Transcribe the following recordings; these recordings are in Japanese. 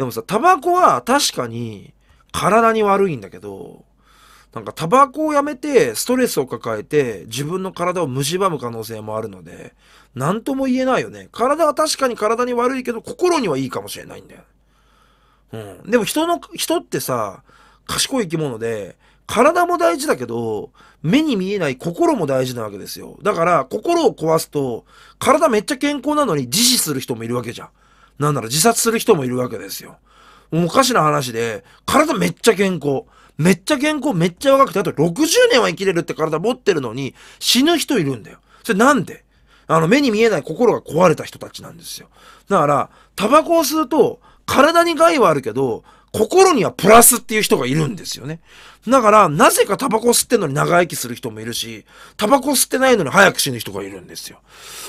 でもさ、タバコは確かに体に悪いんだけど、なんかタバコをやめてストレスを抱えて自分の体を蝕む可能性もあるので、何とも言えないよね。体は確かに体に悪いけど心にはいいかもしれないんだよ。うん。でも人の、人ってさ、賢い生き物で、体も大事だけど、目に見えない心も大事なわけですよ。だから、心を壊すと、体めっちゃ健康なのに自死する人もいるわけじゃん。なんなら自殺する人もいるわけですよ。おかしな話で、体めっちゃ健康。めっちゃ健康、めっちゃ若くて、あと60年は生きれるって体持ってるのに、死ぬ人いるんだよ。それなんで？あの、目に見えない心が壊れた人たちなんですよ。だから、タバコを吸うと、体に害はあるけど、心にはプラスっていう人がいるんですよね。だから、なぜかタバコ吸ってんのに長生きする人もいるし、タバコ吸ってないのに早く死ぬ人がいるんですよ。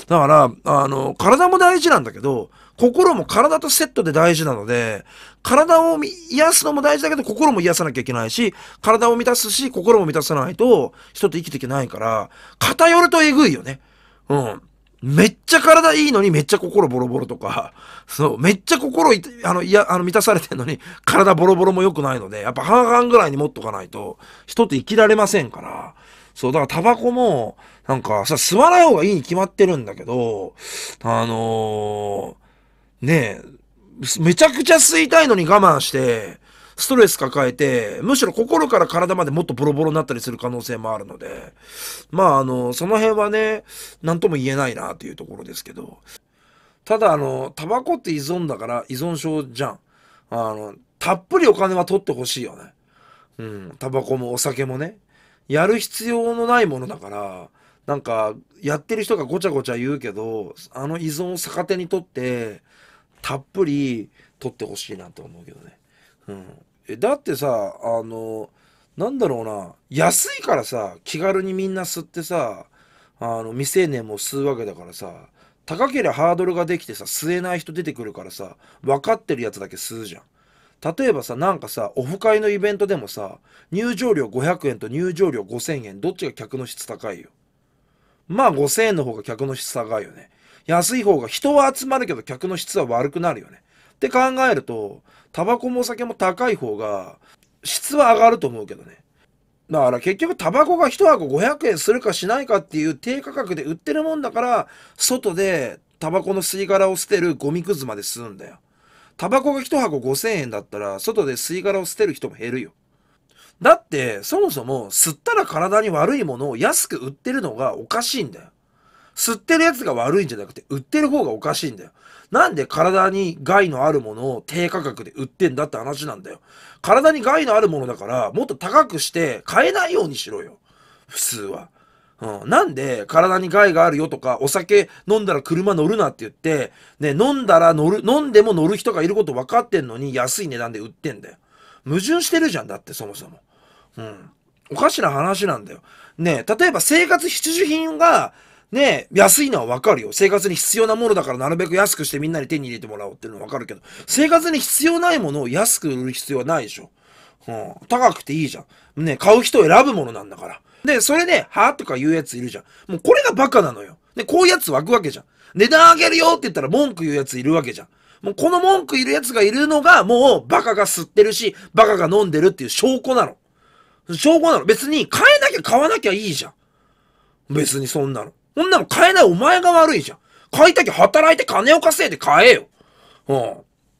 だから、あの、体も大事なんだけど、心も体とセットで大事なので、体を癒すのも大事だけど、心も癒さなきゃいけないし、体を満たすし、心も満たさないと、人って生きていけないから、偏るとえぐいよね。うん。めっちゃ体いいのにめっちゃ心ボロボロとか、そう、めっちゃ心い、あの、いや、あの、満たされてんのに体ボロボロも良くないので、やっぱ半々ぐらいに持っとかないと、人って生きられませんから、そう、だからタバコも、なんかさ、吸わない方がいいに決まってるんだけど、あのー、ねえ、めちゃくちゃ吸いたいのに我慢して、ストレス抱えて、むしろ心から体までもっとボロボロになったりする可能性もあるので、まあ、あの、その辺はね、何とも言えないなというところですけど、ただ、あの、タバコって依存だから依存症じゃん。あの、たっぷりお金は取ってほしいよね。うん、タバコもお酒もね。やる必要のないものだから、なんか、やってる人がごちゃごちゃ言うけど、あの依存を逆手にとって、たっぷり取ってほしいなと思うけどね。うん。え、だってさ、あの、なんだろうな、安いからさ、気軽にみんな吸ってさ、あの、未成年も吸うわけだからさ、高ければハードルができてさ、吸えない人出てくるからさ、分かってるやつだけ吸うじゃん。例えばさ、なんかさ、オフ会のイベントでもさ、入場料500円と入場料5000円、どっちが客の質高いよ。まあ5000円の方が客の質高いよね。安い方が人は集まるけど客の質は悪くなるよね。って考えると、タバコもお酒も高い方が質は上がると思うけどね。だから結局タバコが1箱500円するかしないかっていう低価格で売ってるもんだから、外でタバコの吸い殻を捨てるゴミくずまで吸うんだよ。タバコが1箱5000円だったら、外で吸い殻を捨てる人も減るよ。だって、そもそも吸ったら体に悪いものを安く売ってるのがおかしいんだよ。吸ってるやつが悪いんじゃなくて、売ってる方がおかしいんだよ。なんで体に害のあるものを低価格で売ってんだって話なんだよ。体に害のあるものだから、もっと高くして買えないようにしろよ。普通は。うん、なんで体に害があるよとか、お酒飲んだら車乗るなって言って、ね、飲んだら乗る、飲んでも乗る人がいること分かってんのに安い値段で売ってんだよ。矛盾してるじゃんだってそもそも。うん。おかしな話なんだよ。ね例えば生活必需品がねえ安いのはわかるよ。生活に必要なものだからなるべく安くしてみんなに手に入れてもらおうっていうのはわかるけど、生活に必要ないものを安く売る必要はないでしょ。うん、高くていいじゃん。ね、買う人を選ぶものなんだから。で、それで、はぁとか言うやついるじゃん。もうこれがバカなのよ。で、こういうやつ湧くわけじゃん。値段上げるよって言ったら文句言うやついるわけじゃん。もうこの文句いるやつがいるのが、もうバカが吸ってるし、バカが飲んでるっていう証拠なの。証拠なの。別に買えなきゃ買わなきゃいいじゃん。別にそんなの。こんなの買えないお前が悪いじゃん。買いたき働いて金を稼いで買えよ。うん。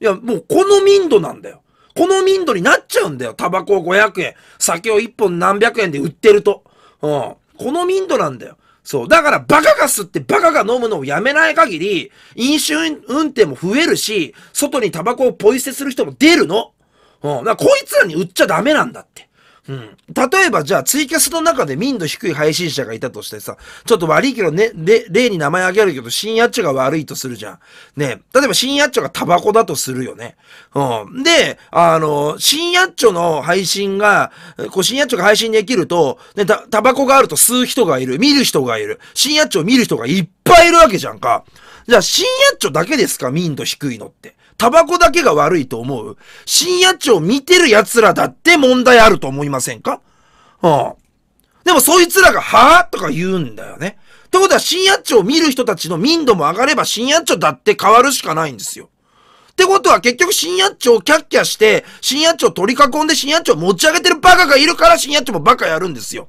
いや、もうこの民度なんだよ。この民度になっちゃうんだよ。タバコを500円。酒を1本何百円で売ってると。うん。この民度なんだよ。そう。だからバカが吸ってバカが飲むのをやめない限り、飲酒運転も増えるし、外にタバコをポイ捨てする人も出るの。うん。だからこいつらに売っちゃダメなんだって。うん。例えばじゃあツイキャスの中で民度低い配信者がいたとしてさ、ちょっと悪いけどね、で、例に名前挙げるけど、深夜っちょが悪いとするじゃん。ね。例えば深夜っちょがタバコだとするよね。うん。で、あの、深夜っちょの配信が、こう深夜っちょが配信できると、ね、た、タバコがあると吸う人がいる、見る人がいる、深夜っちょを見る人がいっぱいいるわけじゃんか。じゃあ深夜っちょだけですか？民度低いのって。タバコだけが悪いと思う深夜町見てる奴らだって問題あると思いませんか？うん。でもそいつらが、はぁとか言うんだよね。ってことは深夜町を見る人たちの民度も上がれば深夜町だって変わるしかないんですよ。ってことは結局新八丁をキャッキャして、新八丁取り囲んで新八丁持ち上げてるバカがいるから新八丁もバカやるんですよ。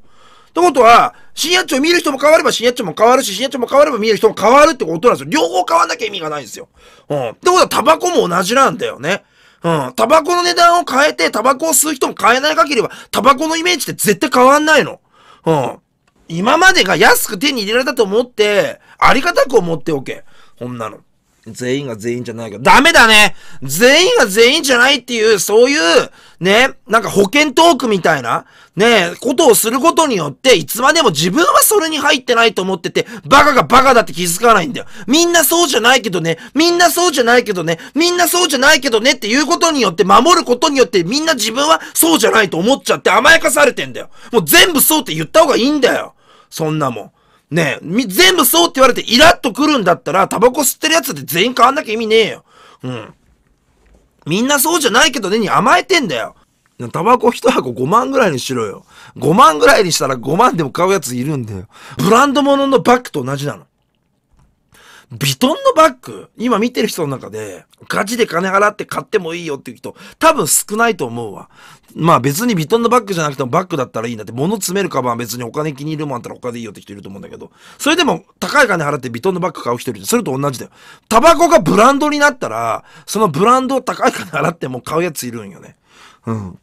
ってことは、新八丁見る人も変われば新八丁も変わるし、新八丁も変われば見る人も変わるってことなんですよ。両方変わんなきゃ意味がないんですよ。うん。ってことはタバコも同じなんだよね。うん。タバコの値段を変えて、タバコを吸う人も変えない限りは、タバコのイメージって絶対変わんないの。うん。今までが安く手に入れられたと思って、ありがたく思っておけ。こんなの。全員が全員じゃないけど、ダメだね全員が全員じゃないっていう、そういう、ね、なんか保険トークみたいな、ね、ことをすることによって、いつまでも自分はそれに入ってないと思ってて、バカがバカだって気づかないんだよ。みんなそうじゃないけどね、みんなそうじゃないけどね、みんなそうじゃないけどねっていうことによって、守ることによって、みんな自分はそうじゃないと思っちゃって甘やかされてんだよ。もう全部そうって言った方がいいんだよ。そんなもん。ねえ、全部そうって言われてイラッとくるんだったら、タバコ吸ってるやつって全員変わんなきゃ意味ねえよ。うん。みんなそうじゃないけどねに甘えてんだよ。タバコ一箱5万ぐらいにしろよ。5万ぐらいにしたら5万でも買うやついるんだよ。ブランド物のバッグと同じなの。ビトンのバッグ？今見てる人の中で、ガチで金払って買ってもいいよっていう人、多分少ないと思うわ。まあ別にビトンのバッグじゃなくてもバッグだったらいいんだって、物詰めるカバンは別にお金気に入るもんあったら他でいいよって人いると思うんだけど、それでも高い金払ってビトンのバッグ買う人いるそれと同じだよ。タバコがブランドになったら、そのブランドを高い金払っても買うやついるんよね。うん。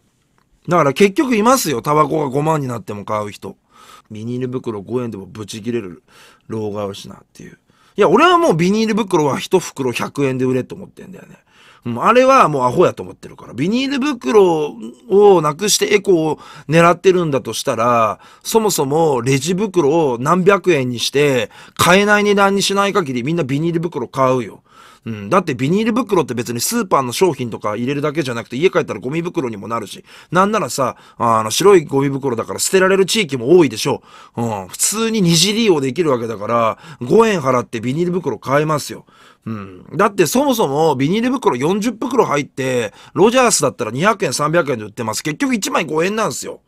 だから結局いますよ。タバコが5万になっても買う人。ビニール袋5円でもブチ切れる老害をしなっていう。いや、俺はもうビニール袋は1袋100円で売れと思ってんだよね。う、あれはもうアホやと思ってるから。ビニール袋をなくしてエコを狙ってるんだとしたら、そもそもレジ袋を何百円にして買えない値段にしない限りみんなビニール袋買うよ。うん。だってビニール袋って別にスーパーの商品とか入れるだけじゃなくて家帰ったらゴミ袋にもなるし、なんならさ、あの白いゴミ袋だから捨てられる地域も多いでしょう。うん。普通に二次利用できるわけだから、5円払ってビニール袋買えますよ。うん。だってそもそもビニール袋40袋入って、ロジャースだったら200円300円で売ってます。結局1枚5円なんですよ。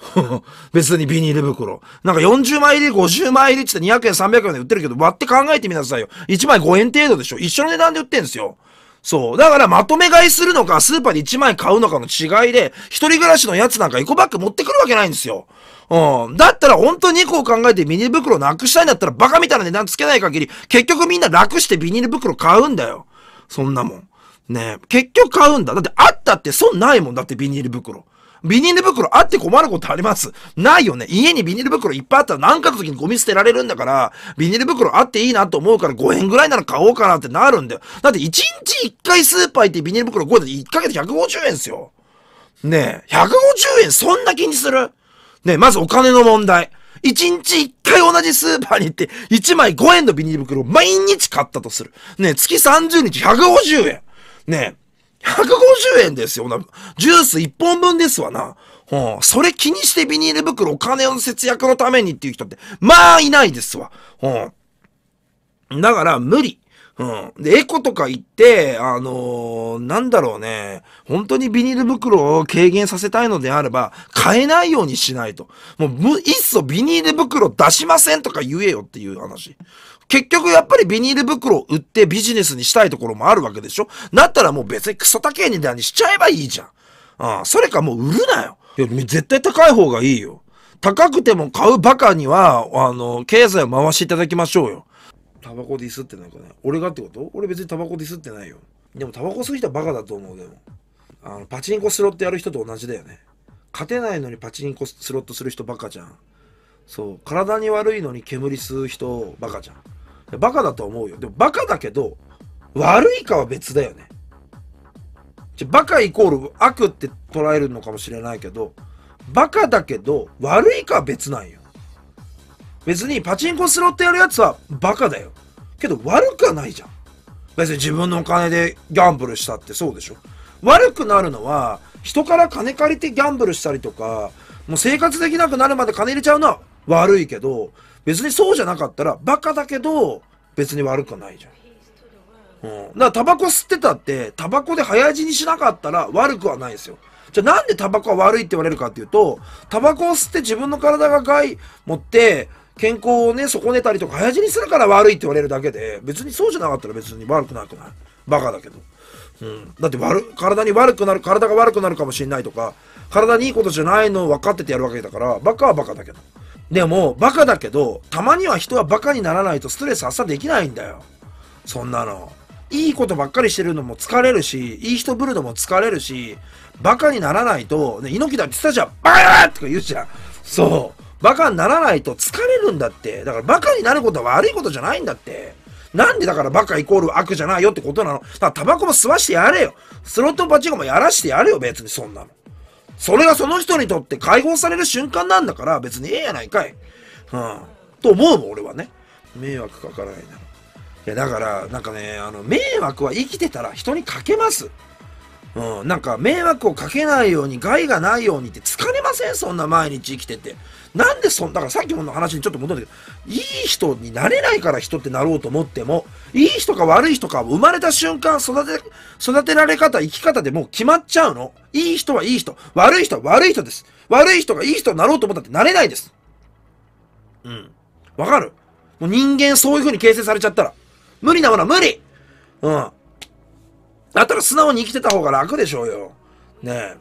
別にビニール袋。なんか40枚入り、50枚入りって200円、300円で売ってるけど、割って考えてみなさいよ。1枚5円程度でしょ。一緒の値段で売ってんですよ。そう。だからまとめ買いするのか、スーパーで1枚買うのかの違いで、一人暮らしのやつなんかエコバッグ持ってくるわけないんですよ。うん。だったら本当に2個考えてビニール袋なくしたいんだったらバカみたいな値段つけない限り、結局みんな楽してビニール袋買うんだよ。そんなもん。ね結局買うんだ。だってあったって損ないもんだってビニール袋。ビニール袋あって困ることありますないよね。家にビニール袋いっぱいあったら何かの時にゴミ捨てられるんだから、ビニール袋あっていいなと思うから5円ぐらいなら買おうかなってなるんだよ。だって1日1回スーパー行ってビニール袋5円で1ヶ月150円ですよ。ねえ、150円そんな気にする？ねえ、まずお金の問題。1日1回同じスーパーに行って、1枚5円のビニール袋を毎日買ったとする。ねえ、月30日150円。ねえ、150円ですよ。な、ジュース1本分ですわな。うん、それ気にしてビニール袋お金の節約のためにっていう人って、まあいないですわ。うん。だから無理。うん。で、エコとか言って、あのー、なんだろうね。本当にビニール袋を軽減させたいのであれば、買えないようにしないと。もう、いっそビニール袋出しませんとか言えよっていう話。結局やっぱりビニール袋を売ってビジネスにしたいところもあるわけでしょ？だったらもう別にクソ高い値段にしちゃえばいいじゃん。ああ、それかもう売るなよ。いや、絶対高い方がいいよ。高くても買うバカには、あの、経済を回していただきましょうよ。タバコディスってなんかね。俺がってこと？俺別にタバコディスってないよ。でもタバコ吸う人はバカだと思う、でも。あの、パチンコスロットやる人と同じだよね。勝てないのにパチンコスロットする人バカじゃん。そう。体に悪いのに煙吸う人バカじゃん。バカだと思うよ。でもバカだけど、悪いかは別だよね。じゃバカイコール悪って捉えるのかもしれないけど、バカだけど悪いかは別なんよ。別にパチンコスロットやるやつはバカだよ。けど悪くはないじゃん。別に自分のお金でギャンブルしたってそうでしょ。悪くなるのは人から金借りてギャンブルしたりとか、もう生活できなくなるまで金入れちゃうのは悪いけど、別にそうじゃなかったら、バカだけど、別に悪くないじゃん。うん。だからタバコ吸ってたって、タバコで早死にしなかったら悪くはないですよ。じゃあなんでタバコは悪いって言われるかっていうと、タバコを吸って自分の体が害持って、健康をね、損ねたりとか早死にするから悪いって言われるだけで、別にそうじゃなかったら別に悪くなくない？バカだけど。うん。だって悪、体に悪くなる、体が悪くなるかもしれないとか、体にいいことじゃないのを分かっててやるわけだから、バカはバカだけど。でも、バカだけど、たまには人はバカにならないとストレス発散できないんだよ。そんなの。いいことばっかりしてるのも疲れるし、いい人ぶるのも疲れるし、バカにならないと、ね、猪木だって言ったじゃん。バカだとか言うじゃん。そう。バカにならないと疲れるんだって。だからバカになることは悪いことじゃないんだって。なんでだからバカイコール悪じゃないよってことなのだからタバコも吸わしてやれよ。スロットパチンコもやらしてやれよ、別にそんなの。それがその人にとって解放される瞬間なんだから別にええやないかい。うん。と思うもん、俺はね。迷惑かからないなら。いや、だから、なんかね、あの、迷惑は生きてたら人にかけます。うん、なんか迷惑をかけないように害がないようにって疲れません？そんな毎日生きてて。なんでそん、だからさっきもの話にちょっと戻るけど、いい人になれないから人ってなろうと思っても、いい人か悪い人か生まれた瞬間育て、育てられ方、生き方でもう決まっちゃうの。いい人はいい人、悪い人は悪い人です。悪い人がいい人になろうと思ったってなれないです。うん。わかる？もう人間そういう風に形成されちゃったら。無理なものは無理うん。だったら素直に生きてた方が楽でしょうよ。ねえ。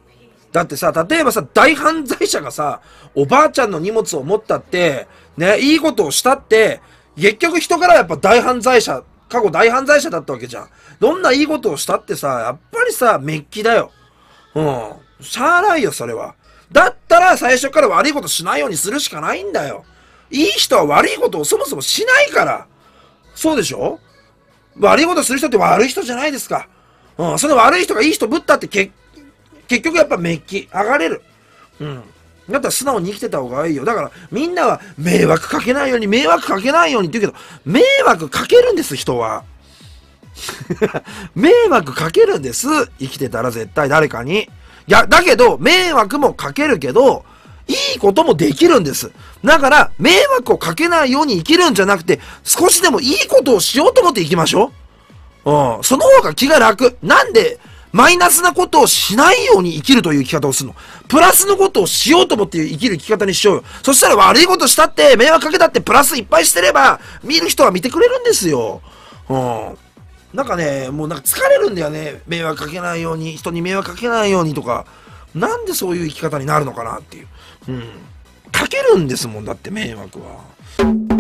だってさ、例えばさ、大犯罪者がさ、おばあちゃんの荷物を持ったって、ね、いいことをしたって、結局人からやっぱ大犯罪者、過去大犯罪者だったわけじゃん。どんないいことをしたってさ、やっぱりさ、メッキだよ。うん。しゃあないよ、それは。だったら最初から悪いことしないようにするしかないんだよ。いい人は悪いことをそもそもしないから。そうでしょ？悪いことする人って悪い人じゃないですか。うん、その悪い人がいい人ぶったって結局やっぱメッキ、剥がれる。うん。だったら素直に生きてた方がいいよ。だからみんなは迷惑かけないように、迷惑かけないようにって言うけど、迷惑かけるんです、人は。迷惑かけるんです。生きてたら絶対誰かに。いや、だけど、迷惑もかけるけど、いいこともできるんです。だから、迷惑をかけないように生きるんじゃなくて、少しでもいいことをしようと思って生きましょう。うん。その方が気が楽。なんで、マイナスなことをしないように生きるという生き方をするの？プラスのことをしようと思って生きる生き方にしようよ。そしたら悪いことしたって、迷惑かけたってプラスいっぱいしてれば、見る人は見てくれるんですよ。うん。なんかね、もうなんか疲れるんだよね。迷惑かけないように、人に迷惑かけないようにとか。なんでそういう生き方になるのかなっていう。うん。かけるんですもん、だって迷惑は。